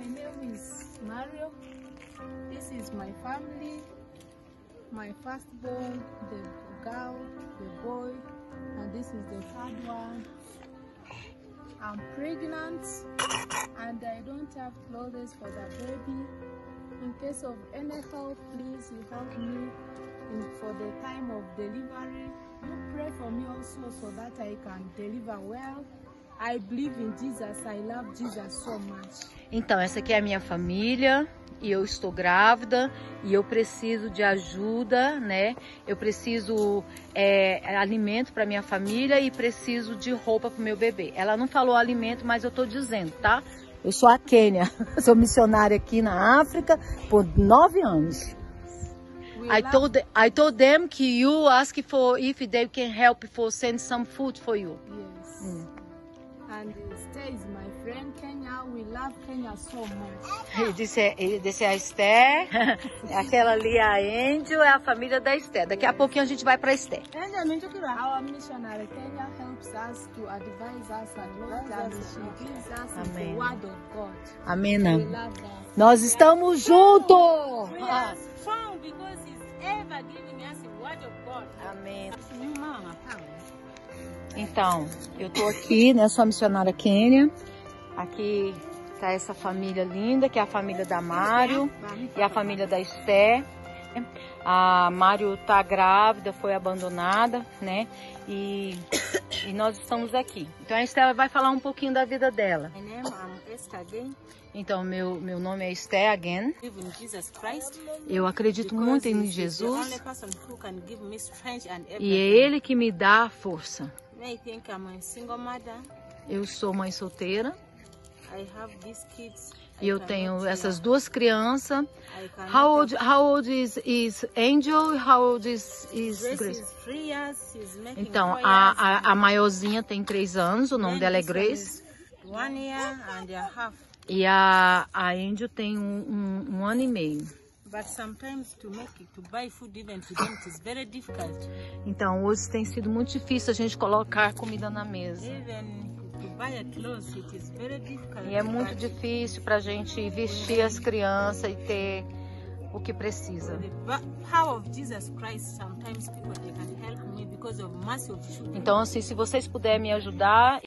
My name is Mario. This is my family. My firstborn, the girl, the boy, and this is the third one. I'm pregnant and I don't have clothes for the baby. In case of any help, please you help me in, for the time of delivery. You pray for me also so that I can deliver well. I believe in Jesus. I love Jesus so much. Então, essa aqui é a minha família e eu estou grávida e eu preciso de ajuda, né? Eu preciso é, alimento para minha família e preciso de roupa para o meu bebê. Ela não falou alimento, mas eu estou dizendo, tá? Eu sou a Quênia, sou missionária aqui na África por nove anos. I told I told them que you ask for if they can help for send some food for you. Yes. Mm. And Esther is my friend Kenya. We love Kenya so much. Ele disse, ele disse a Esther, aquela ali a Angel é a família da Esther. Daqui a pouquinho a gente vai para Esther. Our missionary Kenya helps us to advise us a lot and she gives us the Amen. word of God. Amém. We love. Nós estamos juntos. We are strong because He's ever giving us the word of God. Amém. Então, eu tô aqui, né? Sou a missionária Quênia. Aqui tá essa família linda, que é a família da Mário e a família da Esther. A Mário tá grávida, foi abandonada, né? E, e nós estamos aqui. Então a Esther vai falar um pouquinho da vida dela. Então, meu, meu nome é Esther again. Believe in Jesus Christ. Eu acredito muito em Jesus e é. Ele que me dá a força. I think I'm a single mother. Eu sou mãe solteira I have these kids. e eu tenho essas duas crianças. How old, how old is, is Angel? How old is, is Grace Então, a, a, a maiorzinha tem três anos, o nome dela é Grace. One year and a half. E a, a Angel tem um, um, um ano e meio. But sometimes to make it, to buy food even to them, it is very difficult. Então, hoje tem sido muito difícil a gente colocar comida na mesa. E é muito difícil para a gente vestir as crianças e ter o que precisa. Então, assim, se vocês puderem me ajudar,